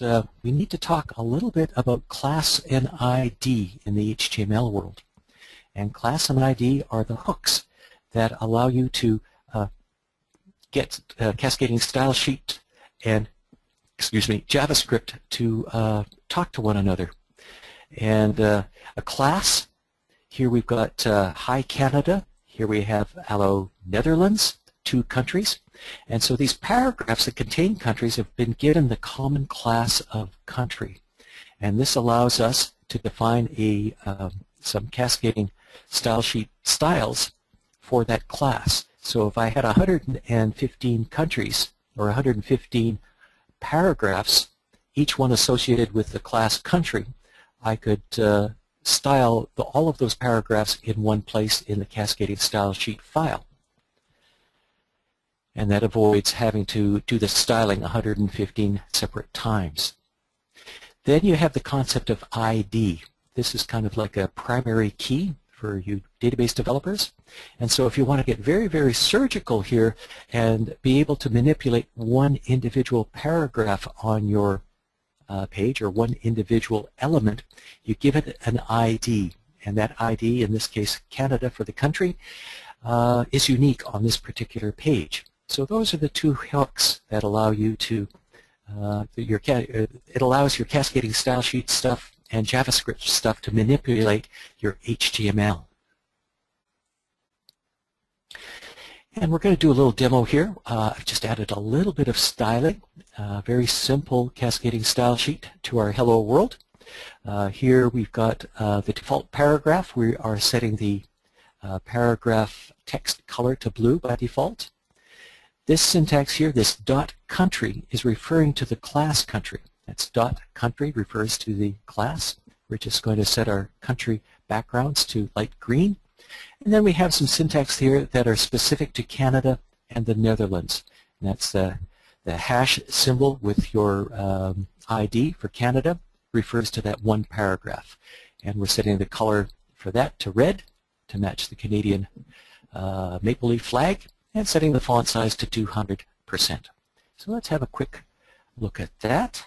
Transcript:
uh, we need to talk a little bit about class and ID in the HTML world. And class and ID are the hooks that allow you to uh, get uh, cascading style sheet and excuse me JavaScript to uh, talk to one another. And uh, a class here we've got uh, Hi Canada. Here we have Allo Netherlands, two countries. And so these paragraphs that contain countries have been given the common class of country. And this allows us to define a um, some cascading style sheet styles for that class. So if I had 115 countries or 115 paragraphs, each one associated with the class country, I could uh, style the, all of those paragraphs in one place in the cascading style sheet file and that avoids having to do the styling 115 separate times. Then you have the concept of ID. This is kind of like a primary key for you database developers. And so if you want to get very, very surgical here and be able to manipulate one individual paragraph on your uh, page or one individual element, you give it an ID. And that ID, in this case Canada for the country, uh, is unique on this particular page. So those are the two hooks that allow you to, uh, your it allows your cascading style sheet stuff and JavaScript stuff to manipulate your HTML. And we're going to do a little demo here. Uh, I've just added a little bit of styling, uh, very simple cascading style sheet to our Hello World. Uh, here we've got uh, the default paragraph. We are setting the uh, paragraph text color to blue by default. This syntax here, this dot country, is referring to the class country. That's dot country refers to the class. We're just going to set our country backgrounds to light green. And then we have some syntax here that are specific to Canada and the Netherlands. And that's the, the hash symbol with your um, ID for Canada refers to that one paragraph. And we're setting the color for that to red to match the Canadian uh, maple leaf flag and setting the font size to 200%. So let's have a quick look at that.